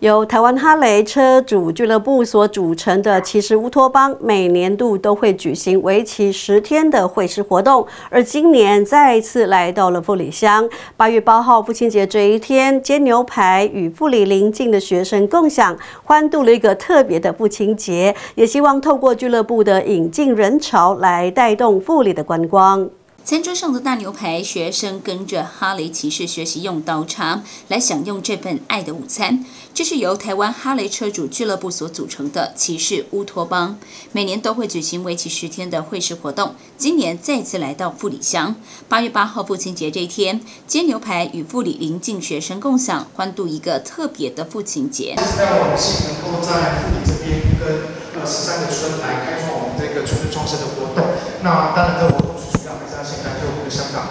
由台湾哈雷车主俱乐部所组成的骑士乌托邦，每年度都会举行为期十天的会师活动，而今年再一次来到了富里乡。八月八号父亲节这一天，煎牛排与富里邻近的学生共享，欢度了一个特别的父亲节，也希望透过俱乐部的引进人潮来带动富里的观光。餐桌上的大牛排，学生跟着哈雷骑士学习用刀叉来享用这份爱的午餐。这是由台湾哈雷车主俱乐部所组成的骑士乌托邦，每年都会举行为期十天的会师活动。今年再次来到富里乡，八月八号父亲节这一天，煎牛排与富里邻近学生共享，欢度一个特别的父亲节。非常荣幸能够在富里这边跟呃十三个村来开创我们这个春日创生的活动。那当然，这活动最主要还是要先感谢我们的香港。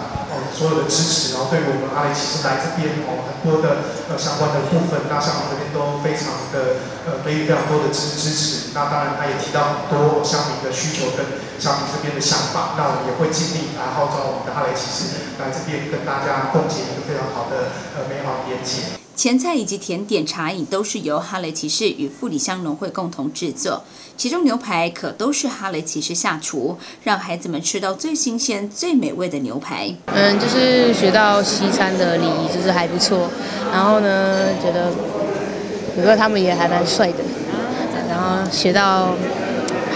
所有的支持，然后对于我们阿里，其实来这边哦，很多的呃相关的部分，那香港这边都非常的呃给予非常多的支支持。那当然他也提到很多乡民的需求跟乡民这边的想法，那我们也会尽力来号召我们的哈雷骑士来这边跟大家共结一个非常好的呃美好的连接。前菜以及甜点、茶饮都是由哈雷骑士与富里乡农会共同制作，其中牛排可都是哈雷骑士下厨，让孩子们吃到最新鲜、最美味的牛排。嗯，就是学到西餐的礼仪，就是还不错。然后呢，觉得不过他们也还蛮帅的，然后学到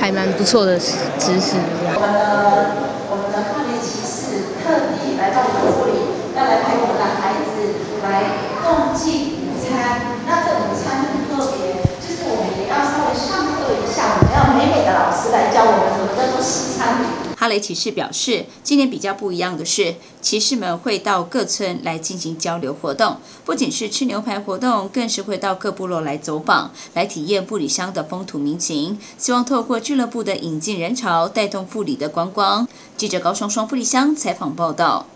还蛮不错的知识。我们的我们的哈雷骑士特地来到我们这里，要来陪我们的孩子来。共进午餐，那这午餐很特别，就是我们也要稍微上课一下，我们要美美的老师来教我们什么叫做西餐。哈雷骑士表示，今年比较不一样的是，骑士们会到各村来进行交流活动，不仅是吃牛排活动，更是会到各部落来走访，来体验布里乡的风土民情。希望透过俱乐部的引进人潮，带动富里的观光。记者高双双富里乡采访报道。